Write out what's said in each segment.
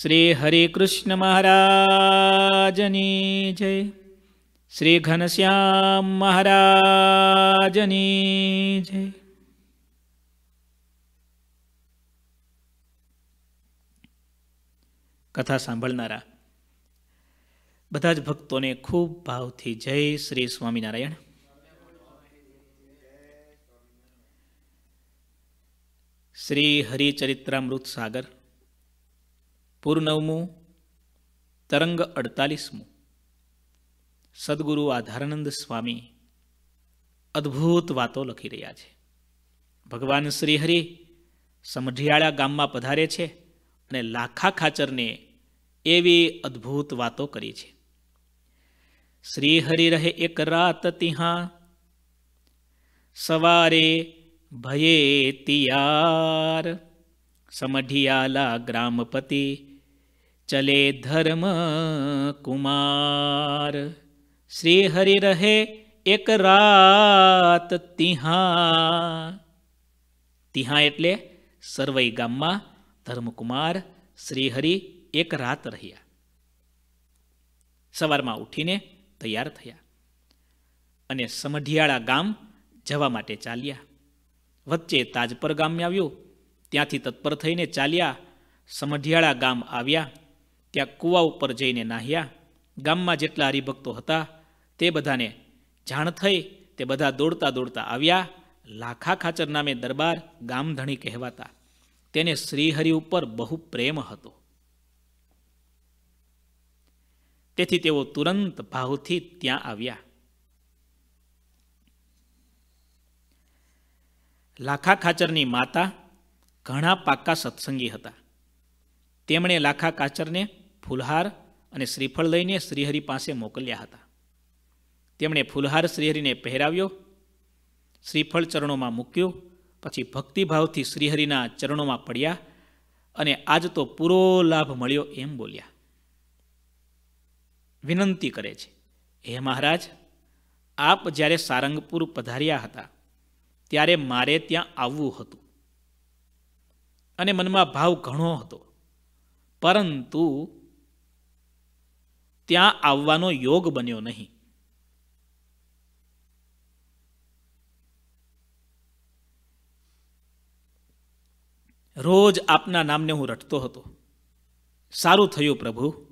શ્રી હરિકૃષ્ણ મહારાજની જય શ્રી ઘનશ્યામ મહારાજની જય કથા સાંભળનારા બધા જ ભક્તોને ખૂબ ભાવથી જય શ્રી સ્વામિનારાયણ. શ્રી હરિચરિત્રામૃત સાગર પૂર્ણવમું, તરંગ અડતાલીસમું. સદગુરુ આધારાનંદ સ્વામી અદ્ભુત વાતો લખી રહ્યા છે. ભગવાન શ્રીહરિ સમઢિયાળા ગામમાં પધારે છે અને લાખા ખાચરને એવી અદ્ભુત વાતો કરી છે. શ્રીહરિ રહે એક રાત તિહા, સવારે ભયે તિયાર. સમઢિયાલા ગ્રામપતિ ચલે ધર્મ કુમાર શ્રી હરિ રહે એક રાત તિહા તિહા એટલે સરવઈ ગામમાં ધર્મકુમાર શ્રીહરિ એક રાત રહ્યા સવારમાં ઉઠીને તૈયાર થયા અને સમઢિયાળા ગામ જવા માટે ચાલ્યા. વચ્ચે તાજપર ગામ આવ્યું, ત્યાંથી તત્પર થઈને ચાલ્યા, સમઢિયાળા ગામ આવ્યા. ત્યાં કૂવા ઉપર જઈને નાહ્યા. ગામમાં જેટલા હરિભક્તો હતા, તે બધાને જાણ થઈ તે બધા દોડતા દોડતા આવ્યા. લાખા ખાચર નામે દરબાર ગામધણી કહેવાતા. તેને શ્રીહરિ ઉપર બહુ પ્રેમ હતો. તેથી તેઓ તુરંત ભાવથી ત્યાં આવ્યા. લાખા ખાચરની માતા ઘણા પાક્કા સત્સંગી હતા. તેમણે લાખા કાચરને ફૂલહાર અને શ્રીફળ લઈને શ્રીહરિ પાસે મોકલ્યા હતા. તેમણે ફૂલહાર શ્રીહરિને પહેરાવ્યો, શ્રીફળ ચરણોમાં મૂક્યો, પછી ભક્તિભાવથી શ્રીહરિના ચરણોમાં પડ્યા અને આજ તો પૂરો લાભ મળ્યો એમ બોલ્યા. વિનંતી કરે છે, હે મહારાજ, આપ જ્યારે સારંગપુર પધાર્યા હતા, ત્યારે મારે ત્યાં આવવું હતું. અને મનમાં ભાવ ઘણો હતો. પરંતુ ત્યાં આવવાનો યોગ બન્યો નહીં. રોજ આપના નામને હું રટતો હતો. સારું થયું પ્રભુ.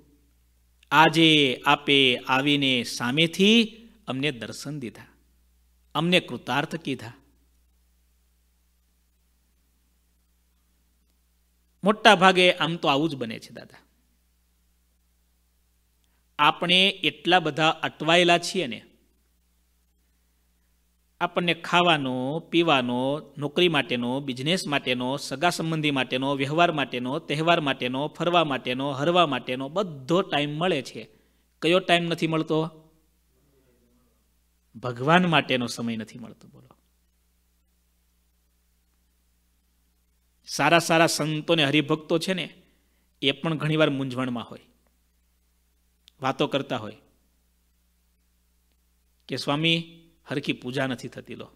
આજે આપે આવીને સામેથી અમને દર્શન દીધા. અમને કૃતાર્થ કીધા. મોટા ભાગે આમ તો આવું જ બને છે દાદા. આપણે એટલા બધા અટવાયેલા છીએ ને. આપણને ખાવાનો, પીવાનો, નોકરી માટેનો બિઝનેસ માટેનો, સગા સંબંધી માટેનો, વ્યવહાર માટેનો, તહેવાર માટેનો, ફરવા માટેનો, હરવા માટેનો બધો ટાઈમ મળે છે. કયો ટાઈમ નથી મળતો? ભગવાન માટેનો સમય નથી મળતો, બોલો. સારા સારા સંતો ને હરિભક્તો છે ને, એ પણ ઘણીવાર મૂંઝવણમાં હોય. વાતો કરતા હોય કે સ્વામી, હરખી પૂજા નથી થતી લો.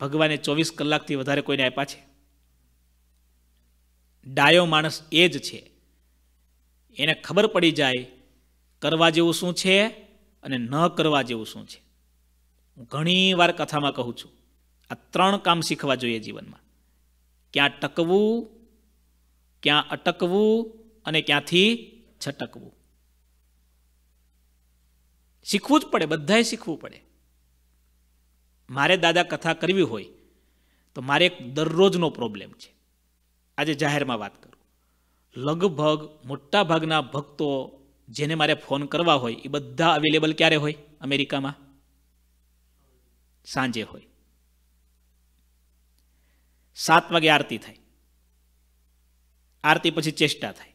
ભગવાને ચોવીસ કલાકથી વધારે કોઈને આપ્યા છે? ડાયો માણસ એ જ છે. એને ખબર પડી જાય, કરવા જેવું શું છે અને ન કરવા જેવું શું છે? હું ઘણી વાર કથામાં કહું છું, આ ત્રણ કામ શીખવા જોઈએ જીવનમાં. ક્યાં ટકવું, ક્યાં અટકવું અને ક્યાંથી છટકવું. શીખવું જ પડે, બધાએ શીખવું પડે. મારે દાદા કથા કરવી હોય, તો મારે એક દરરોજનો પ્રોબ્લેમ છે. આજે જાહેરમાં વાત કરું. લગભગ મોટા ભાગના ભક્તો જેને મારે ફોન કરવા હોય, એ બધા અવેલેબલ ક્યારે હોય? અમેરિકામાં? સાંજે હોય. સાત વાગે આરતી થાય. આરતી પછી ચેષ્ટા થાય.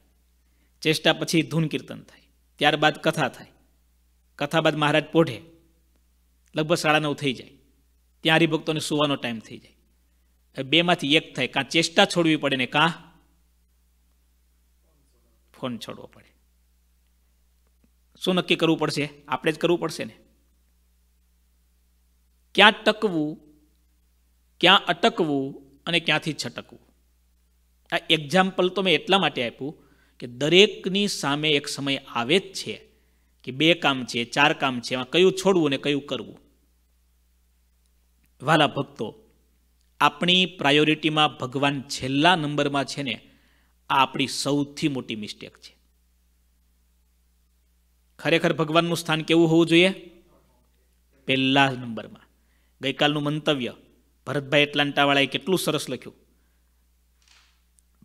ચેષ્ટા પછી ધૂન કીર્તન થાય. ત્યારબાદ કથા થાય. કથા બાદ મહારાજ પોઢે. લગભગ સાડા નવ થઈ જાય. ત્યાં હરિભક્તોને સુવાનો ટાઈમ થઈ જાય. બેમાંથી એક થાય. કાં ચેષ્ટા છોડવી પડે ને કાં ફોન છોડવો પડે. શું નક્કી કરવું પડશે? આપણે જ કરવું પડશે ને? ક્યાં ટકવું, ક્યાં અટકવું અને ક્યાંથી છટકવું? આ એક્ઝામ્પલ તો મેં એટલા માટે આપ્યું કે દરેકની સામે એક સમય આવે જ છે. કે બે કામ છે, ચાર કામ છે, એમાં કયું છોડવું ને કયું કરવું? વાલા ભક્તો, આપણી પ્રાયોરિટીમાં ભગવાન છેલ્લા નંબરમાં છે ને, આ આપણી સૌથી મોટી મિસ્ટેક છે. ખરેખર ભગવાનનું સ્થાન કેવું હોવું જોઈએ? પહેલા નંબરમાં. ગઈકાલનું મંતવ્ય, ભરતભાઈ એટલાન્ટાવાળાએ કેટલું સરસ લખ્યું.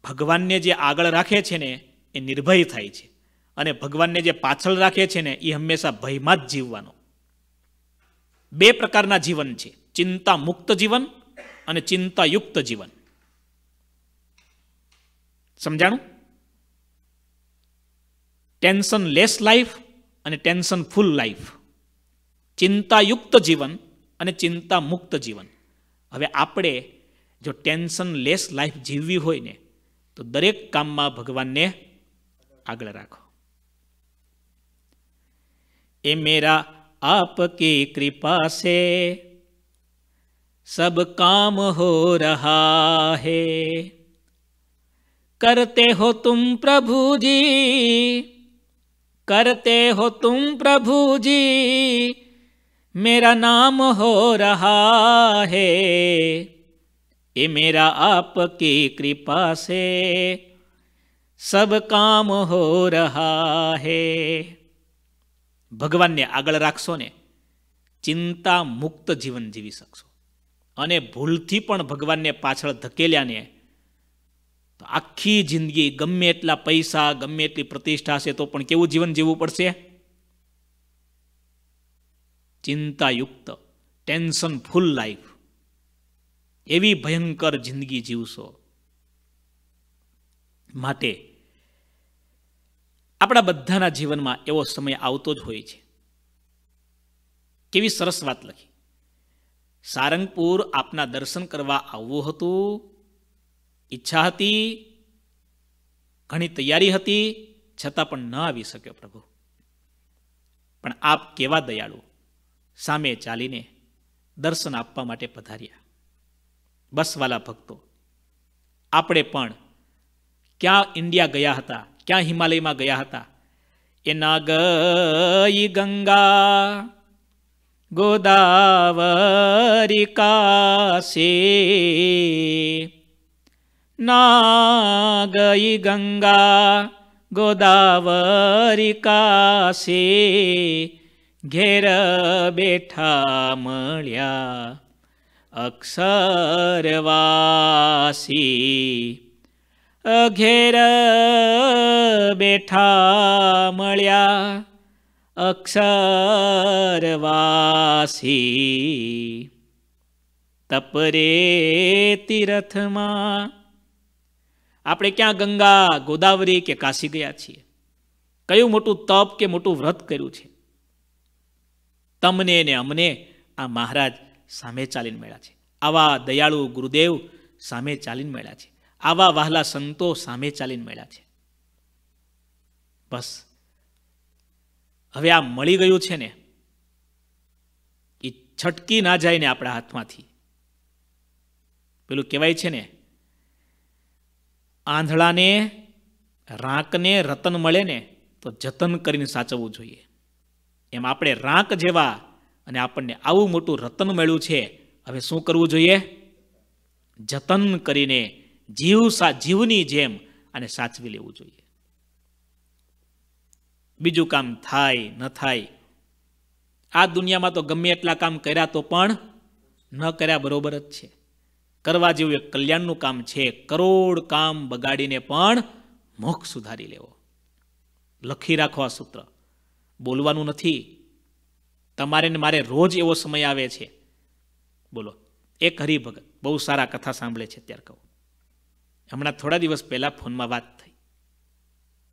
ભગવાનને જે આગળ રાખે છે ને, એ નિર્ભય થાય છે. અને ભગવાનને જે પાછળ રાખે છે ને એ હંમેશા ભયમાં જ જીવવાનો. બે પ્રકારના જીવન છે. ચિંતા મુક્ત જીવન અને ચિંતાયુક્ત જીવન. સમજાણું? ટેન્શન લેસ લાઈફ અને ટેન્શન ફૂલ લાઈફ. ચિંતાયુક્ત જીવન અને ચિંતા મુક્ત જીવન. હવે આપણે જો ટેન્શન લેસ લાઈફ જીવવી હોય ને, તો દરેક કામમાં ભગવાનને આગળ રાખો. ये मेरा आपकी कृपा से। सब काम हो रहा है। करते हो तुम प्रभु जी। करते हो तुम प्रभु जी। मेरा नाम हो रहा है। ये मेरा आपकी कृपा से। सब काम हो रहा है। ભગવાનને આગળ રાખશો ને ચિંતા મુક્ત જીવન જીવી શકશો. અને ભૂલથી પણ ભગવાનને પાછળ ધકેલ્યાને તો આખી જિંદગી ગમે એટલા પૈસા, ગમે એટલી પ્રતિષ્ઠા હશે તો પણ કેવું જીવન જીવવું પડશે? ચિંતાયુક્ત ટેન્શન ફૂલ લાઈફ. એવી ભયંકર જિંદગી જીવશો. માટે આપણા બધાના જીવનમાં એવો સમય આવતો જ હોય છે. કેવી સરસ વાત લખી. સારંગપુર આપના દર્શન કરવા આવવું હતું, ઈચ્છા હતી, ઘણી તૈયારી હતી, છતાં પણ ન આવી શક્યો પ્રભુ. પણ આપ કેવા દયાળુ, સામે ચાલીને દર્શન આપવા માટે પધાર્યા. બસવાલા ભક્તો, આપણે પણ ક્યાં ઇન્ડિયા ગયા હતા ક્યાં હિમાલયમાં ગયા હતા? એના ગઈ ગંગા, ગોદાવરી કાશે ના ગઈ ગંગા, ગોદાવરી કાશે, ઘેર બેઠા મળ્યા અક્ષરવાસી. ઘેર બેઠા મળ્યા અક્ષરવાસી. તપરે તીરથમાં આપણે ક્યાં ગંગા, ગોદાવરી કે કાશી ગયા છીએ? કયું મોટું તપ કે મોટું વ્રત કર્યું છે? તમને ને અમને આ મહારાજ સામે ચાલીને મળ્યા છે. આવા દયાળુ ગુરુદેવ સામે ચાલીને મળ્યા છે. આવા વહાલા સંતો સામે ચાલીને મળ્યા છે. બસ. હવે આ મળી ગયું છે ને એ છટકી ના જાય ને આપણા હાથમાંથી. પેલું કહેવાય છે ને, આંધળાને, રાંકને રતન મળે ને, તો જતન કરીને સાચવવું જોઈએ. એમ આપણે રાંક જેવા અને આપણને આવું મોટું રતન મળ્યું છે, હવે શું કરવું જોઈએ? જતન કરીને જીવ જીવની જેમ આને સાચવી લેવું જોઈએ. બીજું કામ થાય, ન થાય. આ દુનિયામાં તો ગમે એટલા કામ કર્યા તો પણ ન કર્યા બરોબર જ છે. કરવા જેવું એક કલ્યાણનું કામ છે. કરોડ કામ બગાડીને પણ મોક્ષ સુધારી લેવો. લખી રાખો આ સૂત્ર. બોલવાનું નથી. તમારે ને મારે રોજ એવો સમય આવે છે. બોલો. એક હરિભગત, બહુ સારા કથા સાંભળે છે ત્યારે કહું. હમણાં થોડા દિવસ પહેલાં ફોનમાં વાત થઈ.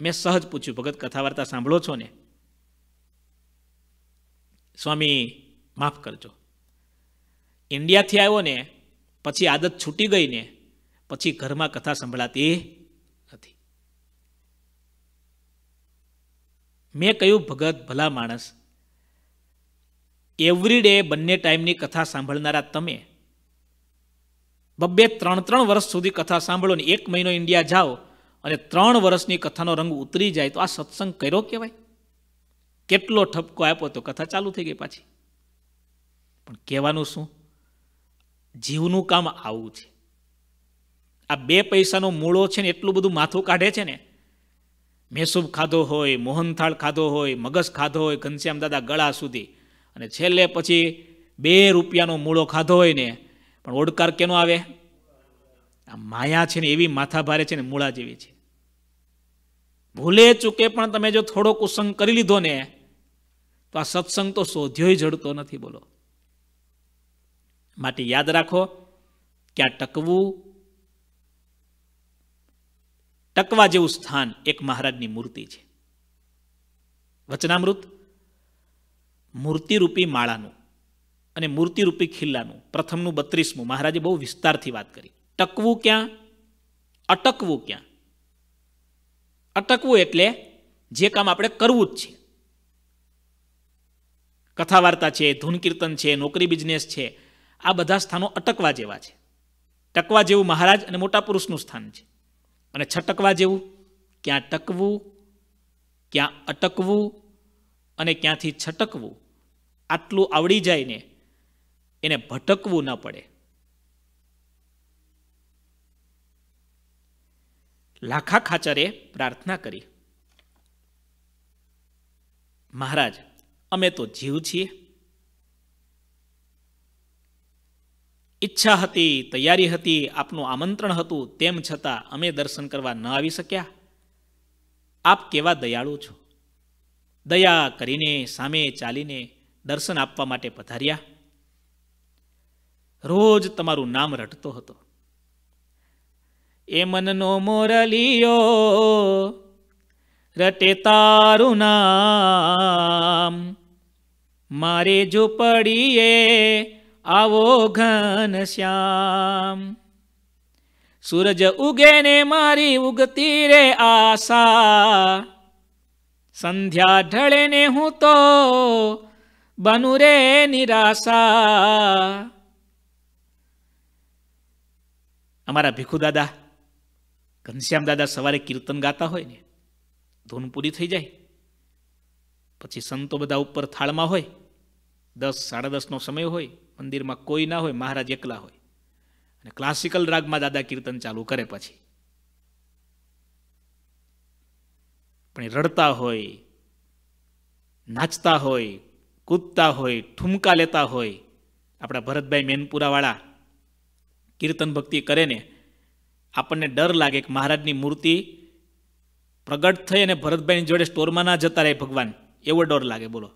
મેં સહજ પૂછ્યું, ભગત કથા વાર્તા સાંભળો છો ને? સ્વામી, માફ કરજો. ઇન્ડિયાથી આવ્યો ને, પછી આદત છૂટી ગઈ ને, પછી ઘરમાં કથા સંભળાતી નથી. મેં કહ્યું, ભગત, ભલા માણસ. એવરી ડે બંને ટાઈમની કથા સાંભળનારા તમે બબ્બે ત્રણ ત્રણ વર્ષ સુધી કથા સાંભળો ને એક મહિનો ઇન્ડિયા જાઓ અને ત્રણ વર્ષની કથાનો રંગ ઉતરી જાય તો આ સત્સંગ કર્યો કહેવાય. કેટલો ઠપકો આપ્યો તો કથા ચાલુ થઈ ગઈ પાછી. પણ કહેવાનું શું? જીવનું કામ આવું છે. આ બે પૈસાનો મૂળો છે ને એટલું બધું માથું કાઢે છે ને. મેસૂબ ખાધો હોય, મોહનથાળ ખાધો હોય, મગજ ખાધો હોય, ઘનશ્યામ દાદા ગળા સુધી. અને છેલ્લે પછી બે રૂપિયાનો મૂળો ખાધો હોય ને પણ ઓડકાર કેનો આવે? આ માયા છે ને એવી માથા ભારે છે ને મૂળા જેવી છે. ભૂલે ચૂકે પણ તમે જો થોડો કુસંગ કરી લીધો ને, તો આ સત્સંગ તો શોધ્યોય જડતો નથી, બોલો. માટે યાદ રાખો કે આ ટકવું, ટકવા જેવું સ્થાન એક મહારાજની મૂર્તિ છે. વચનામૃત? મૂર્તિરૂપી માળાનું. અને મૂર્તિરૂપી ખિલ્લાનું, પ્રથમનું બત્રીસમું. મહારાજે બહુ વિસ્તારથી વાત કરી. ટકવું ક્યાં? અટકવું ક્યાં? અટકવું એટલે જે કામ આપણે કરવું જ છે. કથા વાર્તા છે ધૂન કીર્તન છે, નોકરી બિઝનેસ છે, આ બધા સ્થાનો અટકવા જેવા છે. ટકવા જેવું મહારાજ અને મોટા પુરુષનું સ્થાન છે. અને છટકવા જેવું? ક્યાં ટકવું, ક્યાં અટકવું અને ક્યાંથી છટકવું? આટલું આવડી જાય ને એને ભટકવું ન પડે. લાખા ખાચરે પ્રાર્થના કરી. મહારાજ, અમે તો જીવ છીએ. ઈચ્છા હતી, તૈયારી હતી, આપનું આમંત્રણ હતું, તેમ છતાં અમે દર્શન કરવા ન આવી શક્યા. આપ કેવા દયાળુ છો? દયા કરીને સામે ચાલીને દર્શન આપવા માટે પધાર્યા. રોજ તમારું નામ રટતો હતો. એ મનનો મોરલિયો રટે તારું નામ. મારે જો પડીએ આવો ઘન શ્યામ. સૂરજ ઉગે ને મારી ઉગતી રે આશા. સંધ્યા ઢળે ને હું તો બનુ રે નિરાશા. અમારા ભીખુ દાદા ઘનશ્યામ દાદા સવારે કીર્તન ગાતા હોય ને, ધૂન પૂરી થઈ જાય. પછી સંતો બધા ઉપર થાળમાં હોય, દસ, સાડા દસનો સમય હોય, મંદિરમાં કોઈ ના હોય, મહારાજ એકલા હોય. અને ક્લાસિકલ રાગમાં દાદા કીર્તન ચાલુ કરે પછી. પણ રડતા હોય, નાચતા હોય, કૂદતા હોય, ઠુમકા લેતા હોય, આપણા ભરતભાઈ મેનપુરાવાળા કીર્તન ભક્તિ કરે ને આપણને ડર લાગે કે મહારાજની મૂર્તિ પ્રગટ થઈ અને ભરતભાઈની જોડે સ્ટોરમાં ના જતા રહે ભગવાન. એવો ડર લાગે, બોલો.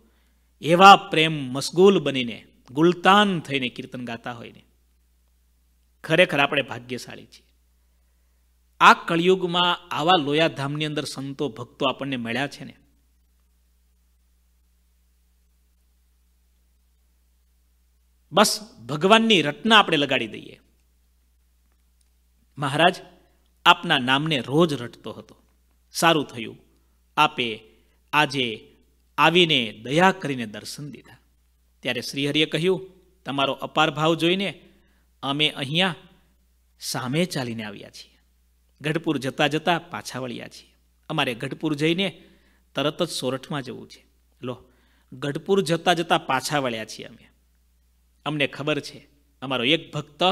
એવા પ્રેમ મશગુલ બનીને, ગુલતાન થઈને કીર્તન ગાતા હોય ને. ખરેખર આપણે ભાગ્યશાળી છીએ. આ કળિયુગમાં આવા લોયાધામની અંદર સંતો ભક્તો આપણને મળ્યા છે ને. બસ ભગવાનની રટના આપણે લગાડી દઈએ. મહારાજ, આપના નામને રોજ રટતો હતો. સારું થયું. આપે આજે આવીને દયા કરીને દર્શન દીધા. ત્યારે શ્રીહરિએ કહ્યું, તમારો અપાર ભાવ જોઈને અમે અહીંયા સામે ચાલીને આવ્યા છીએ. ગઢપુર જતા જતા પાછા વળ્યા છીએ. અમારે ગઢપુર જઈને તરત જ સોરઠમાં જવું છે. લો, ગઢપુર જતા જતા પાછા વળ્યા છીએ અમે. અમને ખબર છે, અમારો એક ભક્ત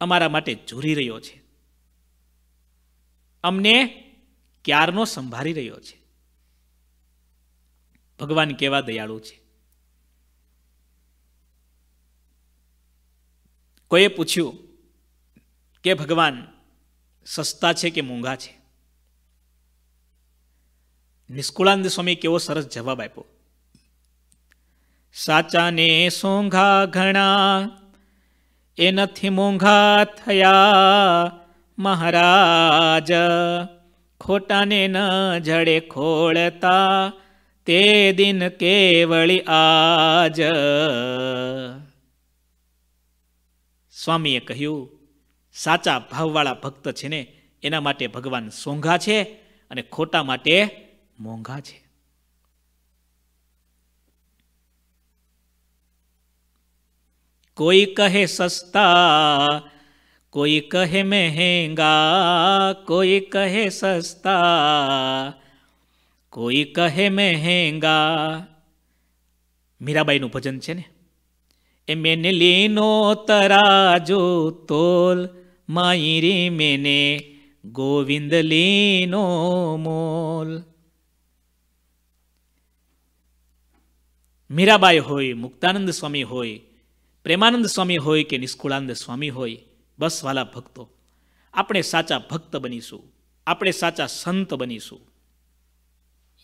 અમારા માટે ઝૂરી રહ્યો છે. અમને ક્યારનો સંભાળી રહ્યો છે? ભગવાન કેવા દયાળુ છે? કોઈએ પૂછ્યું કે ભગવાન સસ્તા છે કે મોંઘા છે? નિષ્કુળાનંદ સ્વામી કેવો સરસ જવાબ આપ્યો. સાચા ને સોંઘા ઘણા એ મોંઘા થયા, મહારાજ. ખોટાને ન જડે ખોળતા, તે દિન કેવળી આજ. સ્વામીએ કહ્યું, સાચા ભાવવાળા ભક્ત છે ને, એના માટે ભગવાન સોંઘા છે અને ખોટા માટે મોંઘા છે. કોઈ કહે સસ્તા કોઈ કહે મહેંગા કોઈ કહે સસ્તા કોઈ કહે મહેંગા મીરાબાઈનું ભજન છે ને? એ મેને લીનો તરાજો તોલ, માયરી મેને ગોવિંદ લીનો મોલ. મીરાબાઈ હોય, મુક્તાનંદ સ્વામી હોય પ્રેમાનંદ સ્વામી હોય કે નિષ્કુળાનંદ સ્વામી હોય, બસ વાલા ભક્તો, આપણે સાચા ભક્ત બનીશું, આપણે સાચા સંત બનીશું.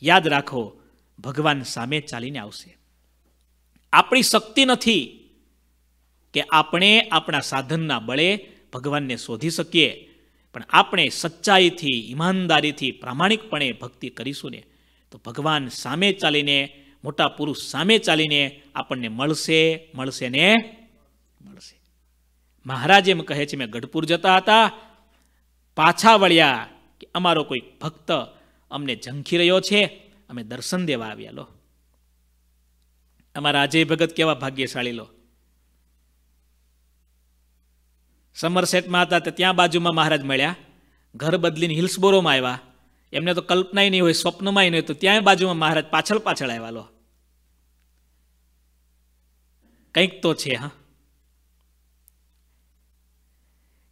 યાદ રાખો, ભગવાન સામે ચાલીને આવશે. આપણી શક્તિ નથી કે આપણે આપણા સાધનના બળે ભગવાનને શોધી શકીએ, પણ આપણે સચ્ચાઈથી, ઈમાનદારીથી, પ્રામાણિકપણે ભક્તિ કરીશું ને, તો ભગવાન સામે ચાલીને મોટા પુરુષ સામે ચાલીને આપણને મળશે મળશે ને મળશે. મહારાજ એમ કહે છે, મેં ગઢપુર જતા હતા. પાછા વળ્યા કે અમારો કોઈ ભક્ત અમને ઝંખી રહ્યો છે. અમે દર્શન દેવા આવ્યા, લો. અમારા અજય ભગત કેવા ભાગ્યશાળી, લો. સમરસેટમાં હતા તો ત્યાં બાજુમાં મહારાજ મળ્યા. ઘર બદલીને હિલ્સબોરોમાં આવ્યા. એમને તો કલ્પનાય નહીં હોય, સ્વપ્નમાંય નહીં તો ત્યાં બાજુમાં મહારાજ પાછળ પાછળ આવ્યા, લો. કંઈક તો છે, હા.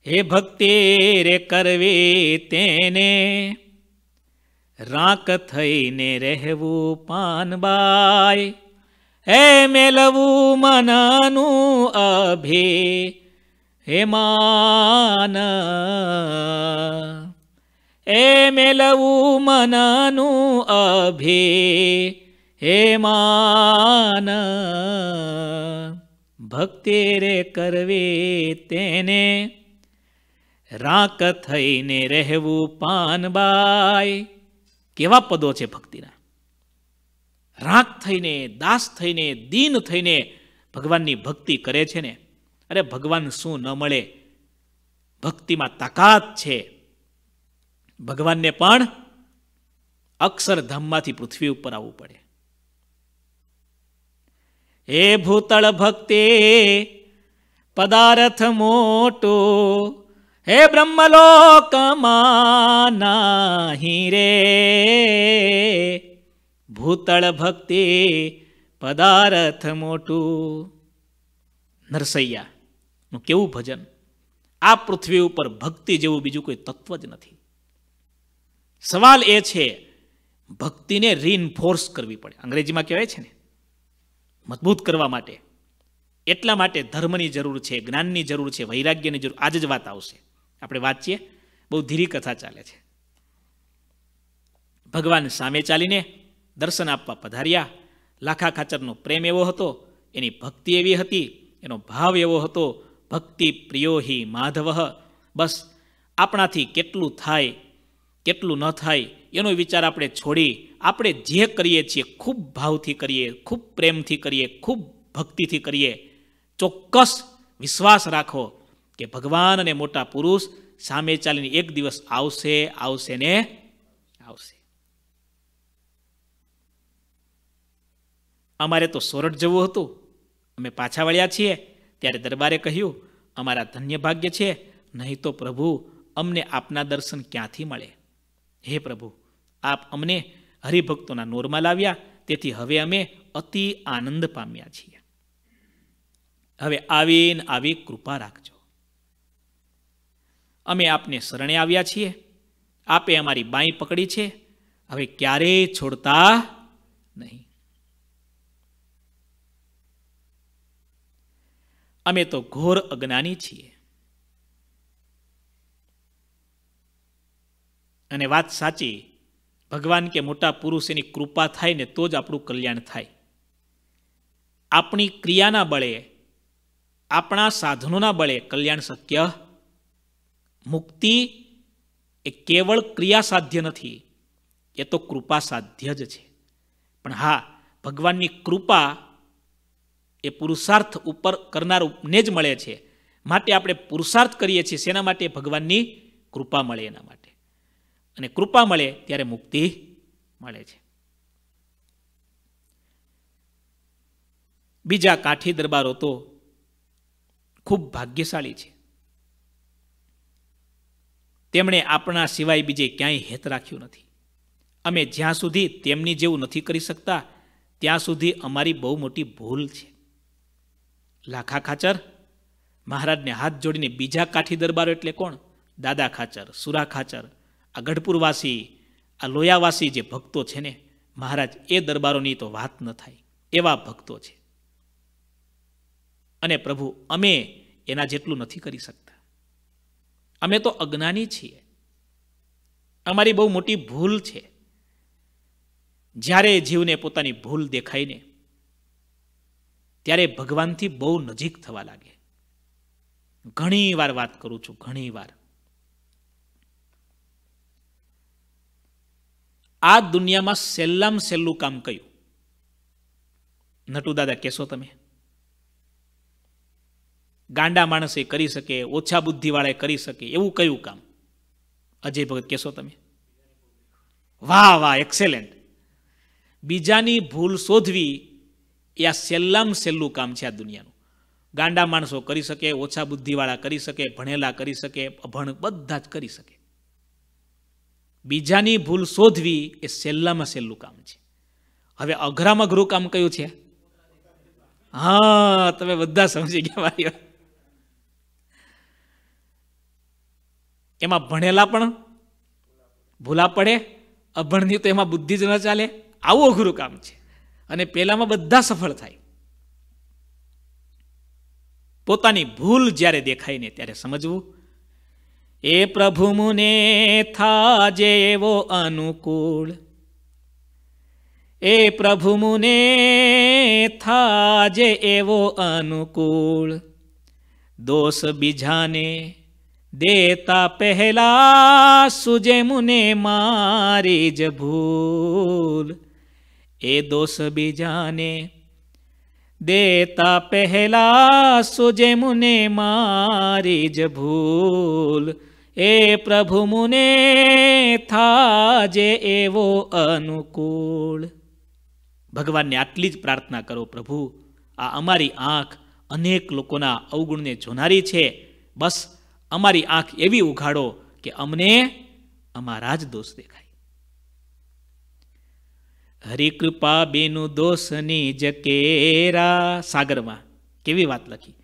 હે ભક્તિ રે કરવી તેને રાક થઈને રહેવું પાનબાય હે મેલવું મનનું અભે, હે માન. એ મેલવું મનનું અભે હે માન, ભક્તિ રે કરવી તેને. રાક થઈને રહેવું પાનબાઈ કેવા પદો છે ભક્તિના? રાક થઈને, દાસ થઈને, દીન થઈને ભગવાનની ભક્તિ કરે છે ને? અરે ભગવાન શું ન મળે? ભક્તિમાં તાકાત છે. ભગવાનને પણ અક્ષરધામમાંથી પૃથ્વી ઉપર આવવું પડે. હે ભૂતળ ભક્તિ, પદાર્થ મોટો, હે બ્રહ્મલોકમાં નાહી રે. ભૂતળ ભક્તિ, પદાર્થ મોટું. નરસૈયાનું કેવું ભજન? આ પૃથ્વી ઉપર ભક્તિ જેવું બીજું કોઈ તત્વ જ નથી. સવાલ એ છે, ભક્તિને રીઇન્ફોર્સ કરવી પડે. અંગ્રેજીમાં કહેવાય છે ને મજબૂત કરવા માટે. એટલા માટે ધર્મની જરૂર છે, જ્ઞાનની જરૂર છે, વૈરાગ્યની જરૂર, આજ જ વાત આવશે. આપણે વાંચીએ, બહુ ધીરી કથા ચાલે છે. ભગવાન સામે ચાલીને દર્શન આપવા પધાર્યા. લાખા ખાચરનો પ્રેમ એવો હતો, એની ભક્તિ એવી હતી, એનો ભાવ એવો હતો, ભક્તિ પ્રિયો હિ માધવ. બસ, આપણાથી કેટલું થાય કેટલું ન થાય એનો વિચાર આપણે છોડી આપણે જે કરીએ છીએ ખૂબ ભાવથી કરીએ, ખૂબ પ્રેમથી કરીએ, ખૂબ ભક્તિથી કરીએ, ચોક્કસ વિશ્વાસ રાખો કે ભગવાન અને મોટા પુરુષ સામે ચાલીને એક દિવસ આવશે આવશે ને આવશે. અમારે તો સોરઠ જવું હતું. અમે પાછા વળ્યા છીએ. ત્યારે દરબારે કહ્યું, અમારા ધન્ય ભાગ્ય છે. નહીં તો પ્રભુ, અમને આપના દર્શન ક્યાંથી મળે? હે પ્રભુ, આપ અમને હરિભક્તોના નોરમાં લાવ્યા, તેથી હવે અમે અતિ આનંદ પામ્યા છીએ. હવે આવીને આવી કૃપા રાખજો. અમે આપને શરણે આવ્યા છીએ. આપે અમારી બાઈ પકડી છે. હવે ક્યારેય છોડતા નહીં. અમે તો ઘોર અજ્ઞાની છીએ. અને વાત સાચી, ભગવાન કે મોટા પુરુષ એની કૃપા થાય ને તો જ આપણું કલ્યાણ થાય. આપણી ક્રિયાના બળે, આપણા સાધનોના બળે કલ્યાણ શક્ય? મુક્તિ એ કેવળ ક્રિયા સાધ્ય નથી, એ તો કૃપા સાધ્ય જ છે. પણ હા, ભગવાનની કૃપા એ પુરુષાર્થ ઉપર કરનારને જ મળે છે. માટે આપણે પુરુષાર્થ કરીએ છીએ, શેના માટે? ભગવાનની કૃપા મળે એના માટે. અને કૃપા મળે ત્યારે મુક્તિ મળે છે. બીજા કાઠી દરબારો તો ખૂબ ભાગ્યશાળી છે. તેમણે આપણા સિવાય બીજે ક્યાંય હેત રાખ્યું નથી. અમે જ્યાં સુધી તેમની જેવું નથી કરી શકતા, ત્યાં સુધી અમારી બહુ મોટી ભૂલ છે. લાખા ખાચર, મહારાજને હાથ જોડીને બીજા કાઠી દરબારો એટલે કોણ? દાદા ખાચર, સુરા ખાચર આ ગઢપુરવાસી, આ લોયાવાસી જે ભક્તો છે ને, મહારાજ, એ દરબારોની તો વાત ન થાય. એવા ભક્તો છે. અને પ્રભુ, અમે એના જેટલું નથી કરી શકતા. અમે તો અજ્ઞાની છીએ. અમારી બહુ મોટી ભૂલ છે. જ્યારે જીવને પોતાની ભૂલ દેખાઈને ત્યારે ભગવાનથી બહુ નજીક થવા લાગે. ઘણી વાર વાત કરું છું ઘણી વાર આ દુનિયામાં સહેલામ સહેલું કામ કયું? નટુ દાદા, કહેશો તમે. ગાંડા માણસે કરી શકે, ઓછા બુદ્ધિવાળાએ કરી શકે, એવું કયું કામ? અજય ભગત, કહેશો તમે. વાહ વાહ એક્સેલેન્ટ બીજાની ભૂલ શોધવી એ આ સહેલામ સહેલું કામ છે આ દુનિયાનું. ગાંડા માણસો કરી શકે, ઓછા બુદ્ધિવાળા કરી શકે, ભણેલા કરી શકે, અભણ બધા જ કરી શકે. બીજાની ભૂલ શોધવી એ સહેલામાં સહેલું કામ છે. હવે અઘરામાં ગૃહ કામ કયું છે? હા, તમે બધા સમજી ગયા મારી એમાં ભણેલા પણ ભૂલા પડે અભણની તો એમાં બુદ્ધિ જ ન ચાલે, આવું અઘરું કામ છે. અને પેલામાં બધા સફળ થાય. પોતાની ભૂલ જ્યારે દેખાય ને ત્યારે સમજવું એ પ્રભુ મુને થા જેવો અનુકૂળ. એ પ્રભુ મુને થાજે એવો અનુકૂળ. દોષ બીજાને દેતા પહેલા સુજે મુને મારી જ ભૂલ. એ દોષ બીજાને દેતા પહેલા સુજે મુને મારી જ ભૂલ. એ પ્રભુ મુને થાજે એવો અનુકૂળ. ભગવાનને આટલી જ પ્રાર્થના કરો પ્રભુ. આ અમારી આંખ અનેક લોકોના અવગુણને જોનારી છે. બસ અમારી આંખ એવી ઉઘાડો કે અમને અમારા જ દોષ દેખાય. હરિકૃપા બેનું દોષની જકેરા સાગરમાં કેવી વાત લખી?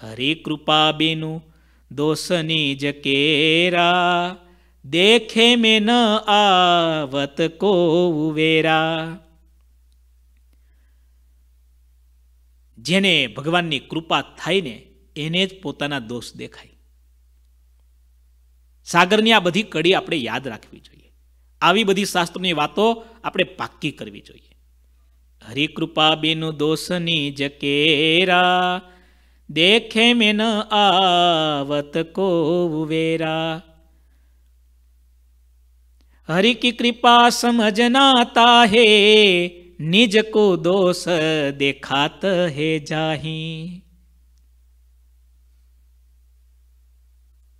હરિકૃપા બેનું દોષની જકેરા દેખે મેં ન આવત કો વેરા. જેને ભગવાનની કૃપા થાય ને એને જ પોતાના દોષ દેખાય. સાગરની આ બધી કડી આપણે યાદ રાખવી જોઈએ. આવી બધી શાસ્ત્રોની વાતો આપણે પાક્કી કરવી જોઈએ. હરિકૃપા બેનું દોષની જકેરા દેખે મેન આવત કો વેરા. હરિ કી કૃપા સમજ સમજના તાહે, નિજ કો દોષ દેખાત હે જાહી.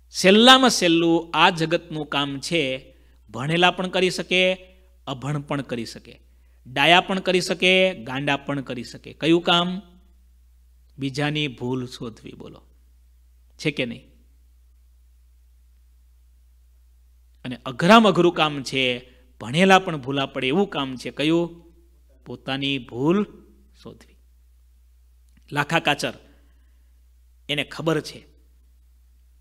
છેલ્લામાં છેલ્લું આ જગતનું કામ છે, ભણેલા પણ કરી શકે, અભણ પણ કરી શકે, ડાયા પણ કરી શકે, ગાંડા પણ કરી શકે. કયું કામ? બીજાની ભૂલ શોધવી, બોલો. છે કે નહીં? અને અઘરામ અઘરું કામ છે, ભણેલા પણ ભૂલા પડે એવું કામ છે, કયું? પોતાની ભૂલ શોધવી. લાખા કાચર, એને ખબર છે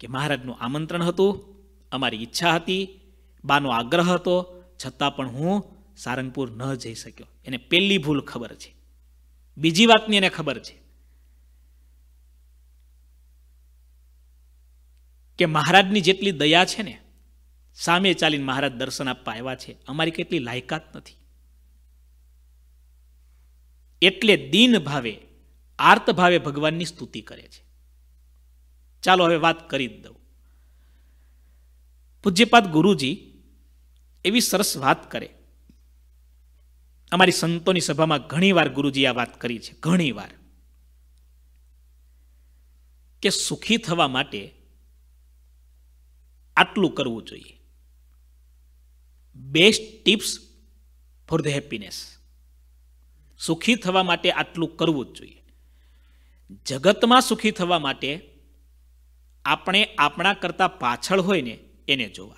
કે મહારાજનું આમંત્રણ હતું, અમારી ઈચ્છા હતી, બાનો આગ્રહ હતો, છતાં પણ હું સારંગપુર ન જઈ શક્યો. એને પહેલી ભૂલ ખબર છે. બીજી વાતની એને ખબર છે. કે મહારાજની જેટલી દયા છે ને, સામે ચાલીને મહારાજ દર્શન આપવા આવ્યા છે, અમારી કેટલી લાયકાત નથી. એટલે દીન ભાવે, આર્ત ભાવે ભગવાનની સ્તુતિ કરે છે. ચાલો હવે વાત કરી જ દઉં. પૂજ્યપાદ ગુરુજી એવી સરસ વાત કરે. અમારી સંતોની સભામાં ઘણીવાર ગુરુજી આ વાત કરી છે, ઘણીવાર. કે સુખી થવા માટે આટલું કરવું જોઈએ. Best tips for the happiness સુખી થવા માટે આટલું કરવું જ જોઈએ. જગતમાં સુખી થવા માટે આપણે આપણા કરતાં પાછળ હોય ને એને જોવા.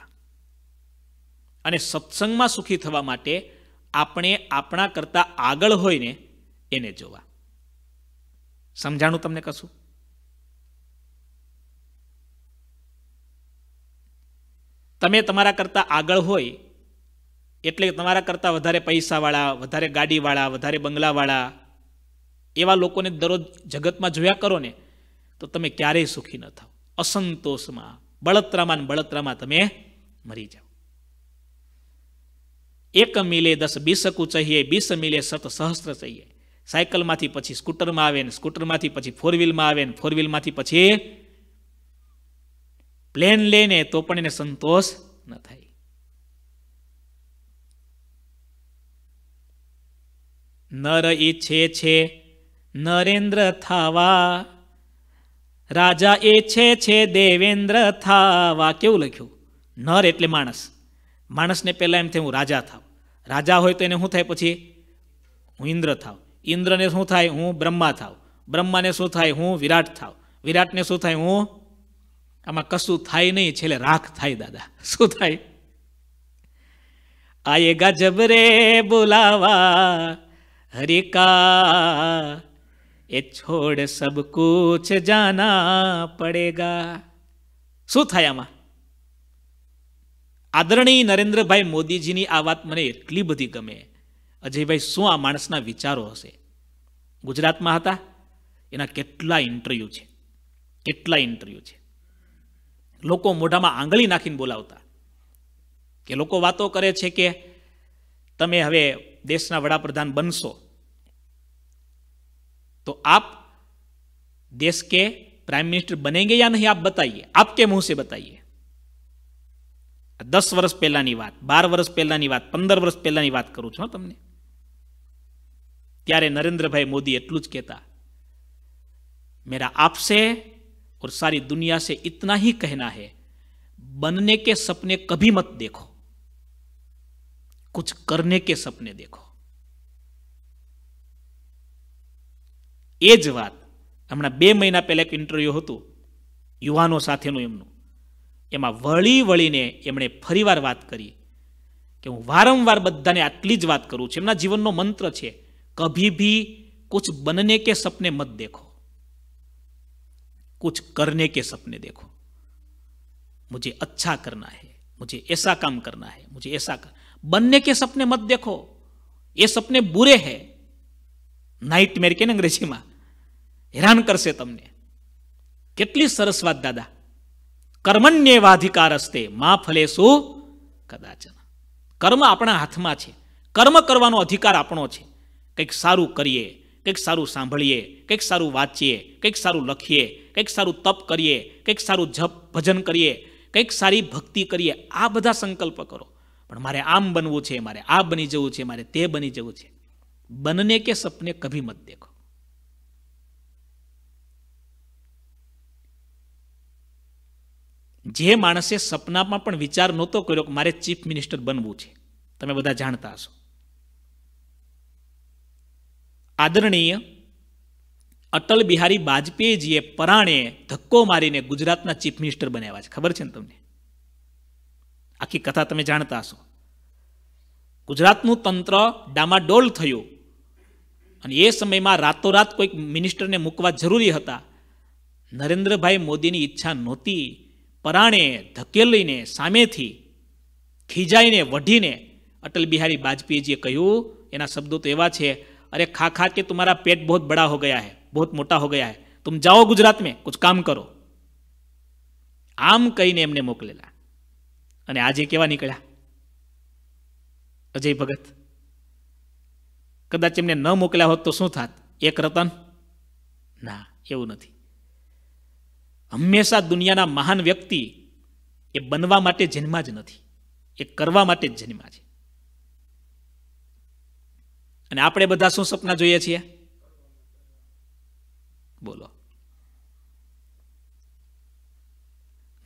અને સત્સંગમાં સુખી થવા માટે આપણે આપણા કરતાં આગળ હોય ને એને જોવા. સમજાણું તમને કશું? તમે તમારા કરતાં આગળ હોય, એટલે તમારા કરતાં વધારે પૈસાવાળા, વધારે ગાડીવાળા, વધારે બંગલાવાળા, એવા લોકોને દરરોજ જગતમાં જોયા કરો ને, તો તમે ક્યારેય સુખી ન થાવ. અસંતોષમાં, બળતરામાં બળતરામાં તમે મરી જાઓ. એક મિલે દસ બીસકું ચહીએ, બીસ મિલે સત સહસ્ત્ર ચહીએ. સાયકલમાંથી પછી સ્કૂટરમાં આવે ને, સ્કૂટરમાંથી પછી ફોર વ્હીલમાં આવે ને ફોર વ્હીલમાંથી પછી પ્લેન લઈને તો પણ એને સંતોષ ન થાય. નર ઈચ્છે છે, નરેન્દ્ર થાવા. રાજા ઈચ્છે છે, દેવેન્દ્ર થાવા. કેવું લખ્યું? નર એટલે માણસ. માણસને પહેલાં એમ થાય હું રાજા થાવ. રાજા હોય તો એને શું થાય પછી? હું ઇન્દ્ર થાવ. ઇન્દ્રને શું થાય? હું બ્રહ્મા થાવ. બ્રહ્માને શું થાય? હું વિરાટ થાવ. વિરાટને શું થાય? હું આમાં કશું થાય નહીં, છેલ્લે રાખ થાય દાદા. શું થાય? આયેગા જબરે બોલાવા, હરિકા, એ છોડ સબ કુછ જાના પડેગા. શું થાય આમાં? આદરણીય નરેન્દ્રભાઈ મોદીજીની આ વાત મને એટલી બધી ગમે. અજયભાઈ, શું આ માણસના વિચારો હશે? ગુજરાતમાં હતા? એના કેટલા ઇન્ટરવ્યૂ છે? કેટલા ઇન્ટરવ્યૂ છે? લોકો મોઢામાં આંગળી નાખીને બોલાવતા કે લોકો વાતો કરે છે કે તમે હવે દેશના વડાપ્રધાન બનશો તો આપ देश के प्राइम मिनिस्टर बनेंगे या नहीं आप बताइए आपके मुंह से बताइए દસ વર્ષ પહેલાની વાત બાર વર્ષ પહેલાની વાત પંદર વર્ષ પહેલાની વાત કરું છું તમને ત્યારે નરેન્દ્રભાઈ મોદી એટલું જ કહેતા मेरा आपसे और सारी दुनिया से इतना ही कहना है बनने के सपने कभी मत देखो कुछ करने के सपने देखो એ જ વાત હમણાં બે મહિના પહેલાં એક ઇન્ટરવ્યૂ હતું યુવાનો સાથેનું એમનું એમાં વળી વળીને એમણે ફરીવાર વાત કરી કે હું વારંવાર બધાને આટલી જ વાત કરું છું એમના જીવનનો મંત્ર છે કભી ભી કુછ બનને કે સપને મત દેખો कुछ करने के सपने देखो मुझे अच्छा करना है मुझे ऐसा काम करना है मुझे ऐसा कर बनने के सपने मत देखो ये सपने बुरे हैं નાઇટ મેર કે ને અંગ્રેજીમાં હેરાન કરશે તમને કેટલી સરસ વાત દાદા કર્મણ્યેવાધિકાર હસ્તે માં ફલેસુ કદાચન કર્મ આપણા હાથમાં છે કર્મ કરવાનો અધિકાર આપણો છે કંઈક સારું કરીએ કંઈક સારું સાંભળીએ, કંઈક સારું વાંચીએ, કંઈક સારું લખીએ, કંઈક સારું તપ કરીએ, કંઈક સારું જપ, ભજન કરીએ, કંઈક સારી ભક્તિ કરીએ, આ બધા સંકલ્પ કરો. પણ મારે આમ બનવું છે, મારે આ બની જવું છે, મારે તે બની જવું છે. બનને કે સપને કભી મત દેખો. જે માણસે સપનામાં પણ વિચાર નહોતો કર્યો કે મારે ચીફ મિનિસ્ટર બનવું છે. તમે બધા જાણતા હશો. આદરણીય અટલ બિહારી વાજપેયીજીએ પરાણે ધક્કો મારીને ગુજરાતના ચીફ મિનિસ્ટર બનાવ્યા છે. ખબર છે ને તમને? આખી કથા તમે જાણતા હશો. ગુજરાતનું તંત્ર ડામાડોલ થયું અને એ સમયમાં રાતોરાત કોઈક મિનિસ્ટરને મૂકવા જરૂરી હતા. નરેન્દ્રભાઈ મોદીની ઈચ્છા નહોતી. પરાણે ધકેલીને સામેથી ખીજાઈને વઢીને અટલ બિહારી વાજપેયીજીએ કહ્યું, એના શબ્દો તો એવા છે अरे खा खा के तुम्हारा पेट बहुत बड़ा हो गया है बहुत मोटा हो गया है तुम जाओ गुजरात में कुछ काम करो આમ કહીને એમને મોકલેલા અને આજે કેવા નીકળ્યા અજય ભગત કદાચ એમને ન મોકલ્યા હોત તો શું થાત એક રતન ના એવું નથી હંમેશા દુનિયાના મહાન વ્યક્તિ એ બનવા માટે જન્મા જ નથી એ કરવા માટે જ જન્મા છે અને આપણે બધા શું સપના જોઈએ છીએ? બોલો.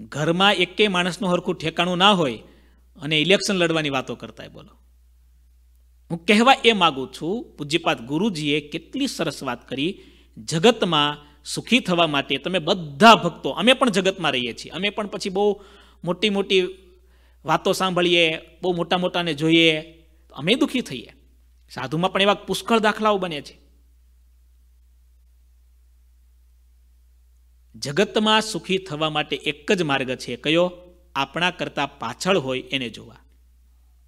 ઘરમાં એકેય માણસનું હરખું ઠેકાણું ના હોય અને ઇલેક્શન લડવાની વાતો કરતા બોલો. હું કહેવા એ માગું છું પૂજ્યપાત ગુરુજીએ કેટલી સરસ વાત કરી. જગતમાં સુખી થવા માટે તમે બધા ભક્તો, અમે પણ જગતમાં રહીએ છીએ. અમે પણ પછી બહુ મોટી મોટી વાતો સાંભળીએ, બહુ મોટા મોટાને જોઈએ. અમે દુઃખી થઈએ. સાધુમાં પણ એવા પુષ્કળ દાખલાઓ બને છે. જગતમાં સુખી થવા માટે એક જ માર્ગ છે કયો? આપણા કરતાં પાછળ હોય એને જોવા.